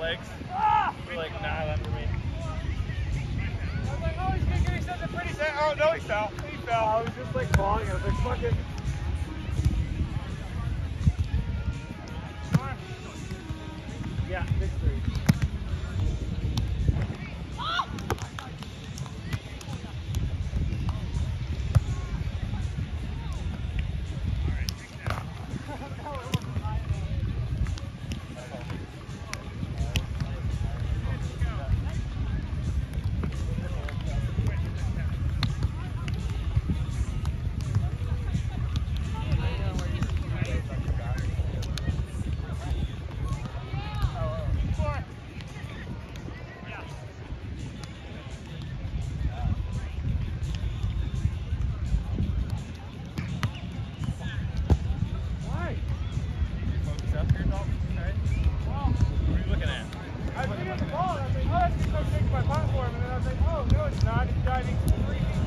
legs like not under me. I was like, oh, he's gonna give me something pretty. Sad. Oh no, he fell. He fell. I was just like falling. I was like, fuck it. Yeah, Was like, oh, no, it's not. It's diving 3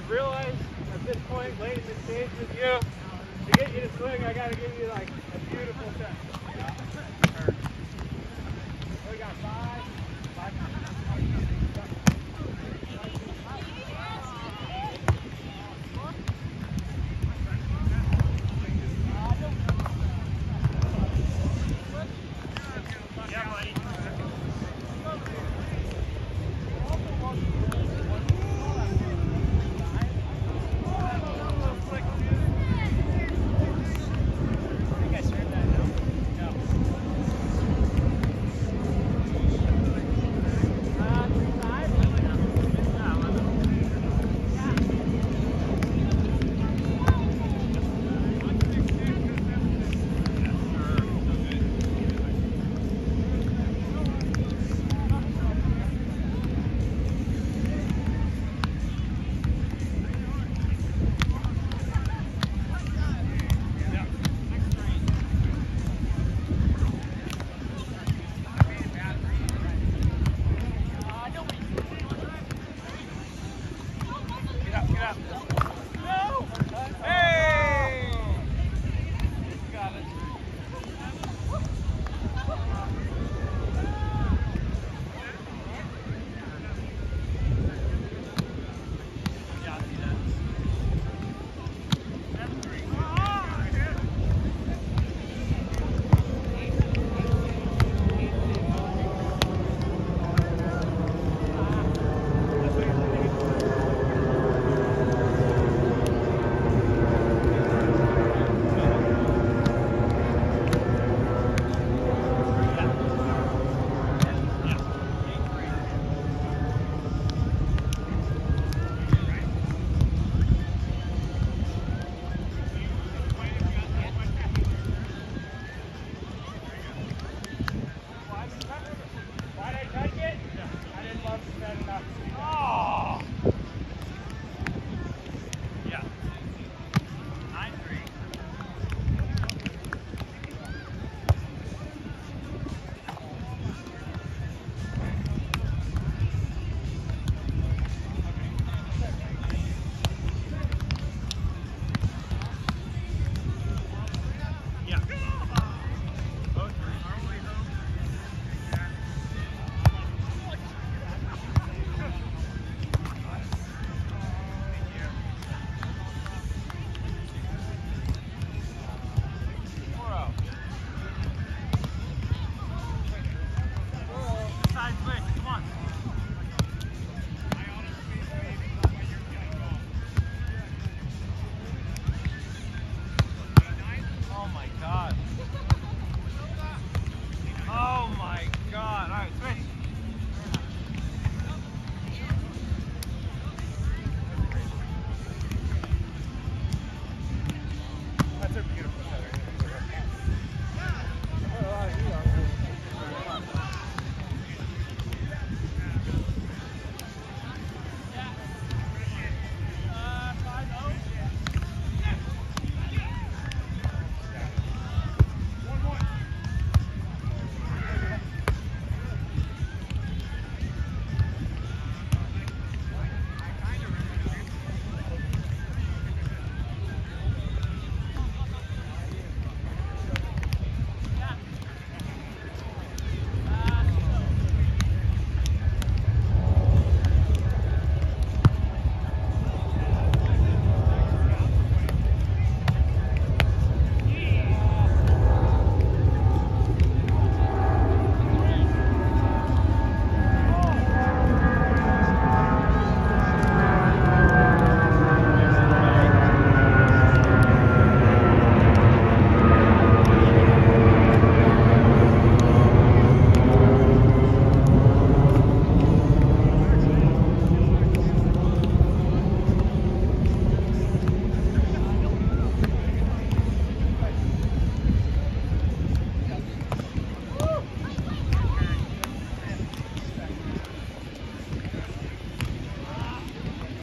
I've realized at this point, late in the stage with you, to get you to swing, I gotta give you like a beautiful set. We got five, five.